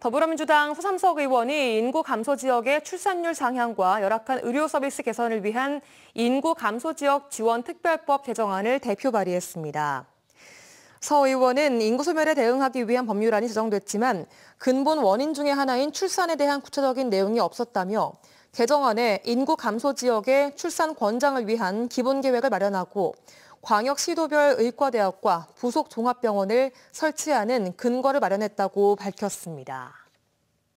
더불어민주당 서삼석 의원이 인구 감소 지역의 출산율 상향과 열악한 의료 서비스 개선을 위한 인구 감소 지역 지원 특별법 개정안을 대표 발의했습니다. 서 의원은 인구 소멸에 대응하기 위한 법률안이 제정됐지만 근본 원인 중의 하나인 출산에 대한 구체적인 내용이 없었다며 개정안에 인구 감소 지역의 출산 권장을 위한 기본 계획을 마련하고 광역 시도별 의과대학과 부속 종합병원을 설치하는 근거를 마련했다고 밝혔습니다.